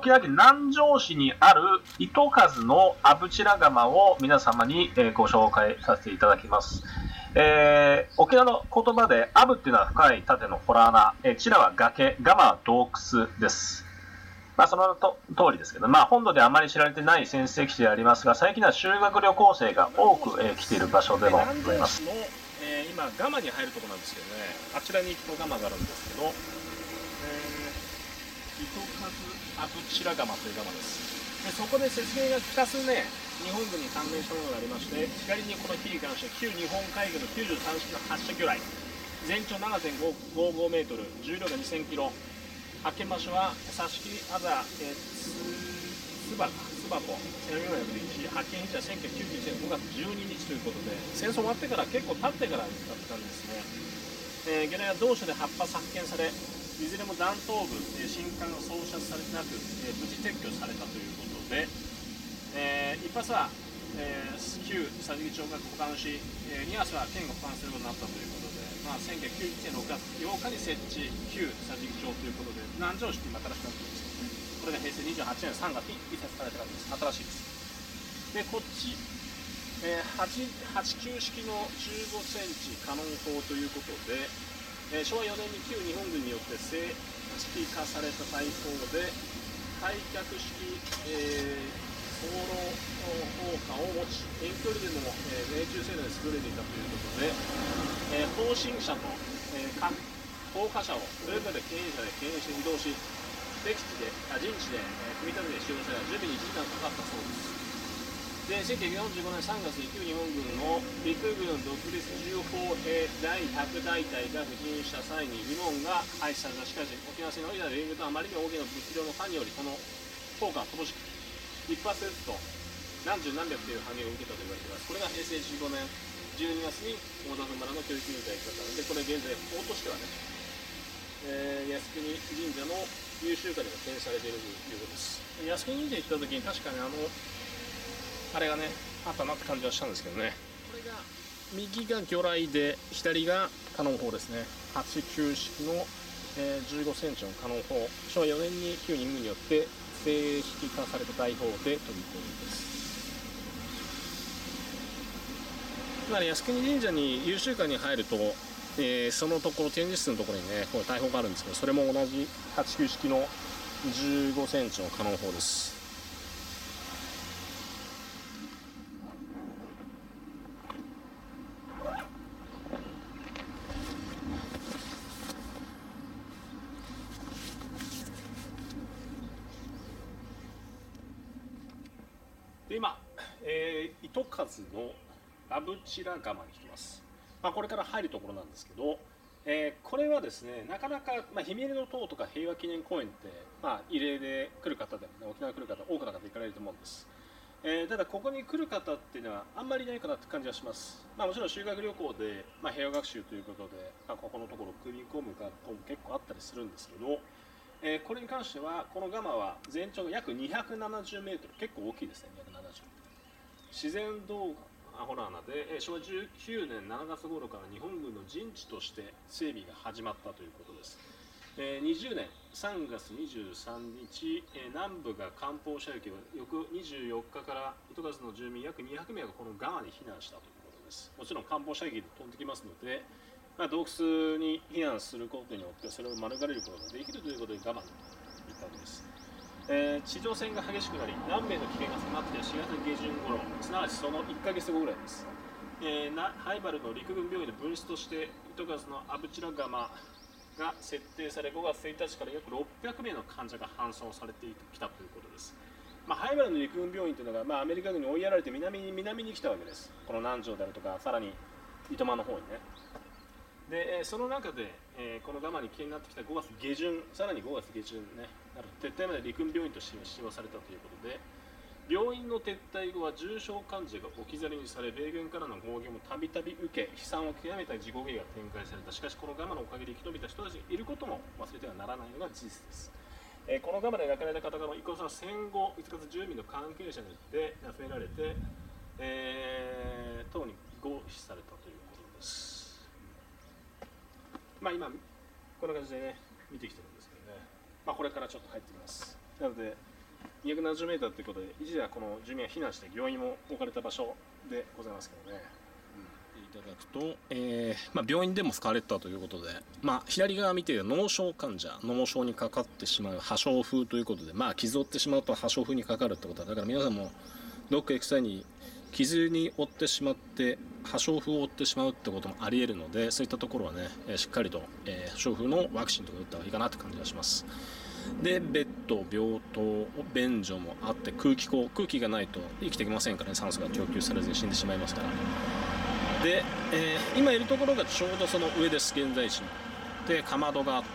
沖縄県南城市にある糸数のアブチラガを皆様に、え、ご紹介させていただきます。えー、沖縄の言葉でアブっていうのは深い縦のホラー穴、えー、チラは崖、ガマは洞窟です。まあ、そのと通りですけど、まあ、本土であまり知られてない戦績地でありますが、最近は修学旅行生が多く、えー、来ている場所でもございます。えー、今、ガマに入るところなんですけどね、あちらに行くとガマがあるんですけど、えー、糸数アブチラガマというガマです。でそこで説明が2つね、日本軍に関連したものがありまして左にこの木に関して旧日本海軍の93式の発射魚雷全長7.55メートル重量が2000キロ。発見場所は佐敷あざ、えつばつばこ1401発見日は1991年5月12日ということで戦争終わってから結構経ってから見つかったんですね、えー、ゲラや同所で8発発見されいずれも弾頭部、えー、新艦が装着されてなく、えー、無事撤去されたということでえー、一発は、えー、旧佐治町が保管し、えー、2発は県が保管することになったということで、まあ、1991年6月8日に設置旧佐治町ということで南城市って今新しくなってます。これが平成28年3月に移設されたわけです。新しいです。でこっち、えー、89式の15センチカノン砲ということで、えー、昭和4年に旧日本軍によって正式化された大砲で開脚式、えー放浪効果を持ち遠距離でも、えー、命中精度に優れていたということで、えー、方針者と、えー、放火者をそれぞれ経営者で経営して移動し敵地であ陣地で、えー、組み立てて使用した。ら準備に1時間かかったそうです。で1945年3月に旧日本軍の陸軍独立重砲兵第100大隊が赴任した際に疑問が廃止されたしかし沖縄戦においては連軍とあまりに大きな物量の差によりこの効果は乏しく1%と何十何百という羽を受けたと言われていますこれが平成15年12月に大田村の教育委員会がったのでこれ現在法としてはね、えー、靖国神社の優秀化でも展示されているということです。靖国神社行った時に確かにあのあれがねあったなって感じはしたんですけどね。これが右が魚雷で左がカノン砲ですね。89式の、えー、15センチのカノン砲昭和4年に旧任務によって正式化された大砲で飛び込みです。つまり靖国神社に優秀館に入ると、えー、そのところ展示室のところにねこれ大砲があるんですけどそれも同じ89式の15センチのカノン砲ですで今、えー、糸数のラブチラガマに来てます、まあ、これから入るところなんですけど、えー、これはですねなかなか、まあ、ひめの塔とか平和記念公園って、まあ、異例で来る方でも、ね、沖縄来る方多くの方行かれると思うんです、えー、ただここに来る方っていうのはあんまりいないかなって感じがします、まあ、もちろん修学旅行で、まあ、平和学習ということで、まあ、ここのところ組み込む学校も結構あったりするんですけどえー、これに関してはこのガマは全長が約270メートル。結構大きいですね270自然動画ホラー穴で、えー、昭和19年7月頃から日本軍の陣地として整備が始まったということです、えー、20年3月23日、え、南部が艦砲射撃を翌24日から糸数の住民約200名がこのガマに避難したということです。もちろん艦砲射撃で飛んできますのでまあ、洞窟に避難することによってそれを免れることができるということで我慢と言ったわけです、えー、地上戦が激しくなり南米の危険が迫って4月下旬頃すなわちその1ヶ月後ぐらいです、えー、なハイバルの陸軍病院の分室として糸数のアブチラガマが設定され5月1日から約600名の患者が搬送されてきたということです、まあ、ハイバルの陸軍病院というのが、まあ、アメリカ軍に追いやられて南に南に来たわけです。この南城であるとかさらに糸満の方にね。でその中で、えー、このガマに危険になってきた5月下旬さらに5月下旬ねなる撤退まで陸軍病院として使用されたということで病院の撤退後は重症患者が置き去りにされ米軍からの攻撃もたびたび受け悲惨を極めた事故芸が展開された。しかしこのガマのおかげで生き延びた人たちがいることも忘れてはならないのが事実です、えー、このガマで亡くなられた方々の伊藤さん戦後5月住民の関係者によって亡くなられて、えー、党に合死されたということです。まあ今こんな感じでね見てきてるんですけどね。まあ、これからちょっと入ってきます。なので 270m ということで一時はこの住民は避難して病院も置かれた場所でございますけどね。いただくと、えーまあ、病院でもスカーレットということで、まあ、左側見ている脳症患者脳症にかかってしまう破傷風ということで、まあ、傷を負ってしまうと破傷風にかかるってことだだから皆さんもどっか行く際に傷に負ってしまって破傷風を負ってしまうってこともありえるのでそういったところはね、えしっかりと、え破傷風のワクチンとか打った方がいいかなって感じがします。でベッド病棟便所もあって空気口空気がないと生きていけませんからね酸素が供給されずに死んでしまいますから。で、えー今いるところがちょうどその上です現在地の。でかまどがあって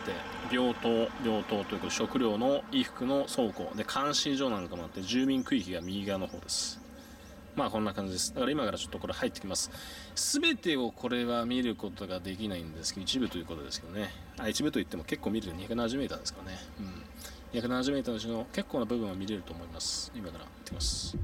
病棟病棟ということで食料の衣服の倉庫。で監視所なんかもあって住民区域が右側の方です。まあこんな感じです。だから今からちょっとこれ入ってきます。全てをこれは見ることができないんですけど一部ということですけどね。あ一部といっても結構見ると 270m ですからね。うん。270m のうちの結構な部分は見れると思います。今から行ってきます。